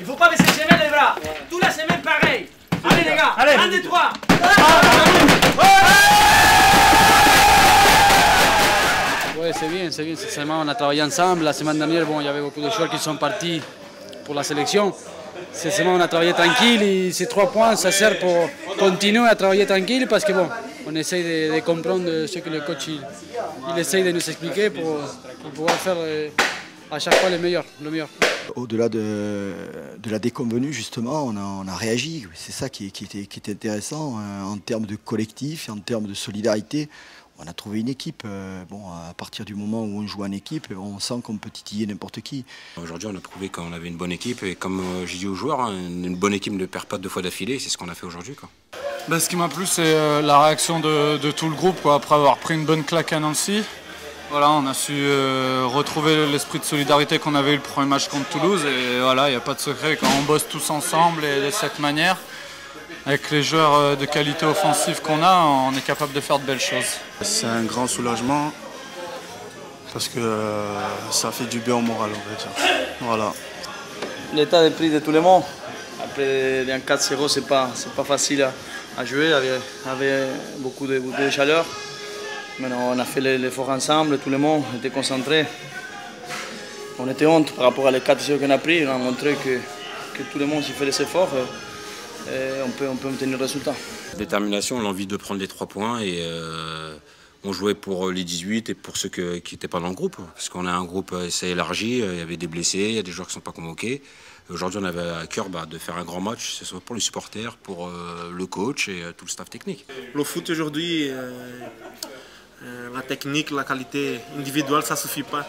Il faut pas baisser jamais les bras. Toute la semaine pareil. Allez les gars. Allez. Un, deux, trois. Oui, c'est bien, c'est bien. On a travaillé ensemble. La semaine dernière, il y avait beaucoup de joueurs qui sont partis pour la sélection. Cette semaine, on a travaillé tranquille et ces trois points, ça sert pour continuer à travailler tranquille parce que bon, on essaye de, de comprendre ce que le coach il, il essaye de nous expliquer pour, pour pouvoir faire euh, à chaque fois le meilleur. Le meilleur. Au-delà de, de la déconvenue, justement, on a, on a réagi. C'est ça qui, qui, était, qui était intéressant euh, en termes de collectif et en termes de solidarité. On a trouvé une équipe. euh, bon, à partir du moment où on joue en équipe, on sent qu'on peut titiller n'importe qui. Aujourd'hui, on a prouvé qu'on avait une bonne équipe et comme j'ai dit aux joueurs, hein, une bonne équipe ne perd pas deux fois d'affilée. C'est ce qu'on a fait aujourd'hui. Ben, ce qui m'a plu, c'est euh, la réaction de, de tout le groupe quoi, après avoir pris une bonne claque à Nancy. Voilà, on a su euh, retrouver l'esprit de solidarité qu'on avait eu le premier match contre Toulouse. Et voilà, il n'y a pas de secret. Quand on bosse tous ensemble et de cette manière, avec les joueurs euh, de qualité offensive qu'on a, on est capable de faire de belles choses. C'est un grand soulagement parce que euh, ça fait du bien au moral, on va dire. Voilà. l'état d'esprit de tout le monde. Après un 4-0, c'est pas, c'est pas facile à, à jouer, avec, avec beaucoup, de, beaucoup de chaleur. Maintenant, on a fait l'effort ensemble, tout le monde était concentré. On était honte par rapport à les 4-0 qu'on a pris. On a montré que, que tout le monde, s'il fait les efforts, et on, peut, on peut obtenir le résultat. Détermination, l'envie de prendre les trois points et euh, on jouait pour les 18 et pour ceux qui n'étaient pas dans le groupe. Parce qu'on a un groupe assez élargi, il y avait des blessés, il y a des joueurs qui ne sont pas convoqués. Aujourd'hui, on avait à cœur bah, de faire un grand match, que ce soit pour les supporters, pour euh, le coach et euh, tout le staff technique. Le foot aujourd'hui, euh, euh, la technique, la qualité individuelle, ça ne suffit pas.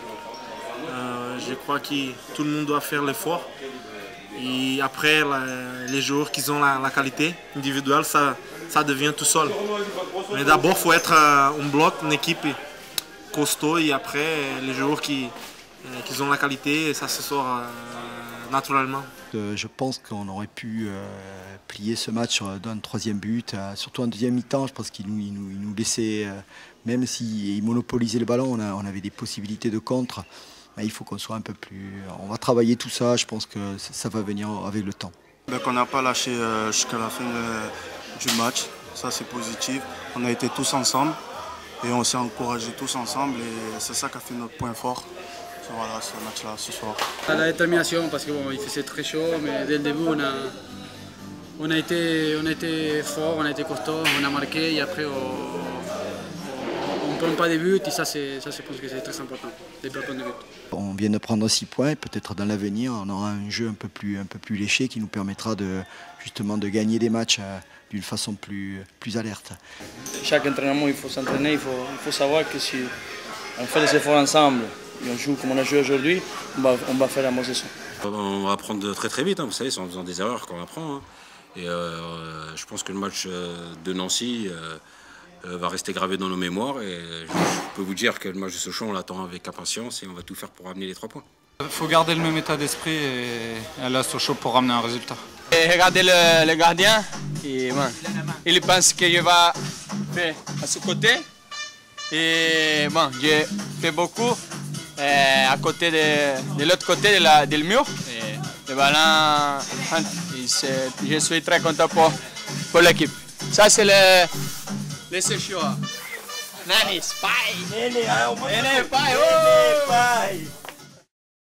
Euh, je crois que tout le monde doit faire l'effort. Et après, les joueurs qui ont la, qualité individuelle, ça, devient tout seul. Mais d'abord, il faut être euh, un bloc, une équipe costaud. Et après, les joueurs qui, euh, qui ont la qualité, ça se sort euh, naturellement. Je pense qu'on aurait pu plier ce match d'un troisième but, surtout en deuxième mi-temps. Je pense qu'il nous, nous, laissait, même s'il monopolisait le ballon, on avait des possibilités de contre. Mais il faut qu'on soit un peu plus. On va travailler tout ça, je pense que ça, va venir avec le temps. Donc on n'a pas lâché euh, jusqu'à la fin euh, du match, ça c'est positif. On a été tous ensemble et on s'est encouragés tous ensemble et c'est ça qui a fait notre point fort. Voilà, ce match-là ce soir. La détermination parce qu'il faisait très chaud, mais dès le début on a, on a, été, on a été fort, on a été costaud, on a marqué et après on ne prend pas de buts et ça, c'est, ça je pense que c'est très important, de pas prendre de buts. On vient de prendre six points, et peut-être dans l'avenir, on aura un jeu un peu plus, un peu plus léché qui nous permettra de, justement de gagner des matchs euh, d'une façon plus, plus alerte. Chaque entraînement, il faut s'entraîner, il faut, il faut savoir que si on fait les efforts ensemble et on joue comme on a joué aujourd'hui, on va, on va faire la bonne saison. On va apprendre très très vite, hein, vous savez, c'est en faisant des erreurs qu'on apprend. hein. Et euh, je pense que le match euh, de Nancy euh, euh, va rester gravé dans nos mémoires. Et je, je peux vous dire que le match de Sochaux, on l'attend avec impatience et on va tout faire pour amener les trois points. Il faut garder le même état d'esprit et aller à Sochaux pour ramener un résultat. Et regardez le, le gardien, et, bon, il pense que je vais faire à ce côté. Et bon, j'ai fait beaucoup euh, à côté de, de l'autre côté de la, du mur. Et le ballon, je suis très content pour, pour l'équipe. Ça, c'est le, desse show. Nani, pai! Ele é o Ele é pai! Ele é pai!